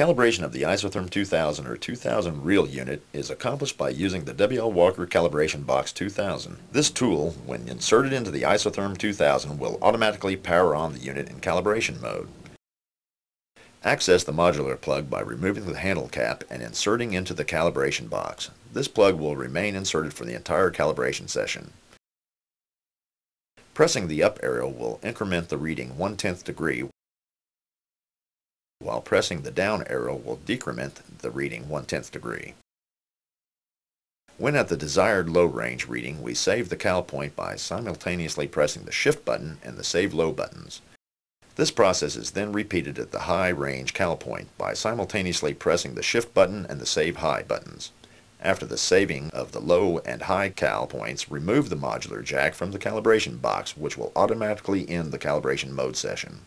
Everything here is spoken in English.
Calibration of the Isotherm 2000 or 2000 reel unit is accomplished by using the W.L. Walker Calibration Box 2000. This tool, when inserted into the Isotherm 2000, will automatically power on the unit in calibration mode. Access the modular plug by removing the handle cap and inserting into the calibration box. This plug will remain inserted for the entire calibration session. Pressing the up arrow will increment the reading 1 10th degree while pressing the down arrow will decrement the reading one-tenth degree. When at the desired low range reading, we save the cal point by simultaneously pressing the shift button and the save low buttons. This process is then repeated at the high range cal point by simultaneously pressing the shift button and the save high buttons. After the saving of the low and high cal points, remove the modular jack from the calibration box which will automatically end the calibration mode session.